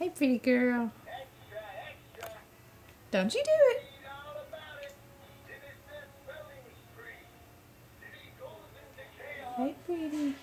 Hey, pretty girl. Don't you do it. Hey, pretty.